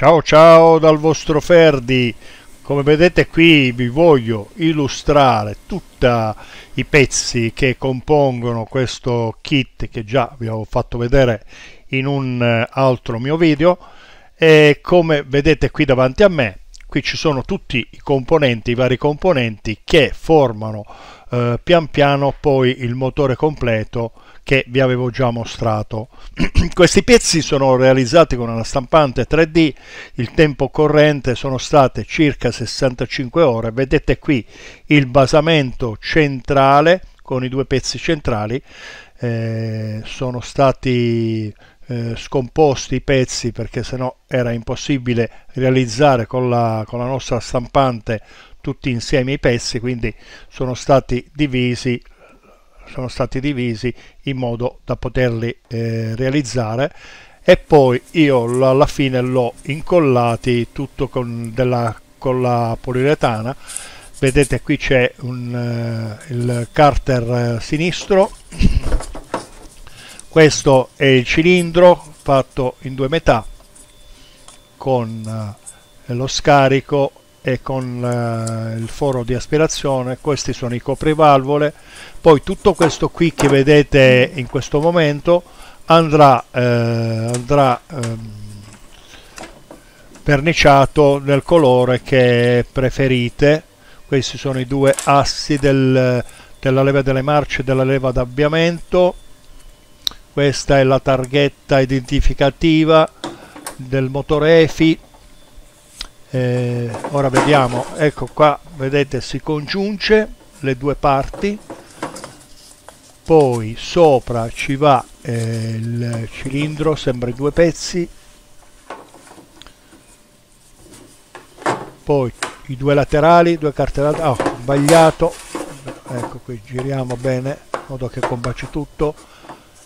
Ciao ciao dal vostro Ferdi, come vedete qui vi voglio illustrare tutti i pezzi che compongono questo kit che già vi ho fatto vedere in un eh, altro mio video. E come vedete qui davanti a me qui ci sono tutti i componenti, i vari componenti che formano eh, pian piano poi il motore completo che vi avevo già mostrato. Questi pezzi sono realizzati con una stampante 3D, il tempo corrente sono state circa 65 ore, vedete qui il basamento centrale con i due pezzi centrali, eh, sono stati eh, scomposti i pezzi perché sennò era impossibile realizzare con la, con la nostra stampante tutti insieme i pezzi, quindi sono stati divisi sono stati divisi in modo da poterli eh, realizzare. E poi io alla fine l'ho incollati tutto con, della, con la poliuretana. Vedete qui c'è un, uh, il carter uh, sinistro. Questo è il cilindro fatto in due metà con uh, lo scarico e con eh, il foro di aspirazione questi sono i coprivalvole. Poi tutto questo qui che vedete in questo momento andrà, eh, andrà ehm, verniciato nel colore che preferite. Questi sono i due assi del, della leva delle marce e della leva d'avviamento questa è la targhetta identificativa del motore EFI eh, ora vediamo ecco qua vedete si congiunge le due parti poi sopra ci va eh, il cilindro sembra i due pezzi poi i due laterali due carte laterali oh, sbagliato ecco qui giriamo bene in modo che combaci tutto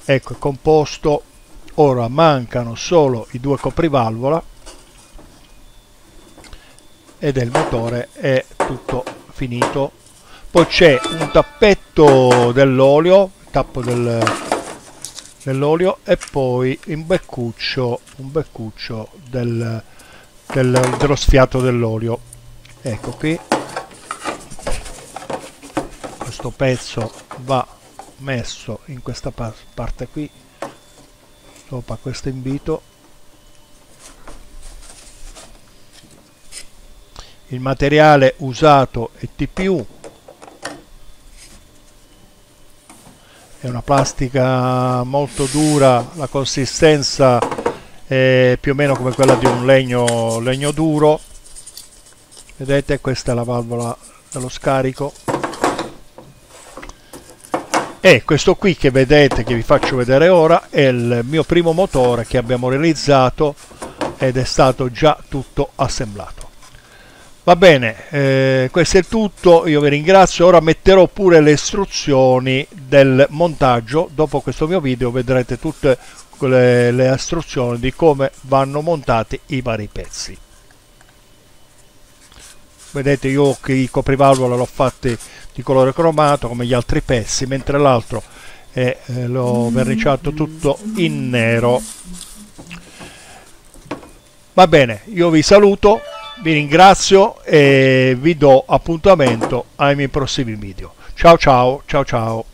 ecco è composto ora mancano solo i due coprivalvola e del motore è tutto finito. Poi c'è un tappetto dell'olio tappo del, dell'olio e poi un beccuccio un beccuccio del, del, dello sfiato dell'olio. Ecco qui. Questo pezzo va messo in questa parte qui sopra questo invito il materiale usato è TPU è una plastica molto dura la consistenza è più o meno come quella di un legno, legno duro. Vedete questa è la valvola dello scarico. E questo qui che vedete che vi faccio vedere ora è il mio primo motore che abbiamo realizzato ed è stato già tutto assemblato Va bene, eh, questo è tutto, io vi ringrazio, ora metterò pure le istruzioni del montaggio, dopo questo mio video vedrete tutte le, le istruzioni di come vanno montati i vari pezzi. Vedete io che i coprivalvola l'ho fatti di colore cromato come gli altri pezzi, mentre l'altro eh, l'ho verniciato tutto in nero. Va bene, io vi saluto vi ringrazio e vi do appuntamento ai miei prossimi video. Ciao ciao ciao ciao